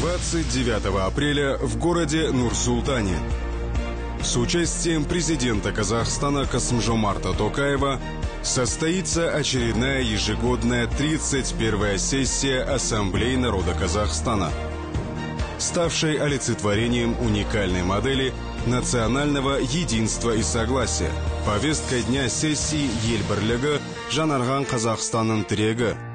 29 апреля в городе Нур-Султане с участием президента Казахстана Касмжомарта Токаева состоится очередная ежегодная 31-я сессия Ассамблеи народа Казахстана, ставшей олицетворением уникальной модели национального единства и согласия. Повестка дня сессии ел Жанарган жаңарған Трега. тірегі –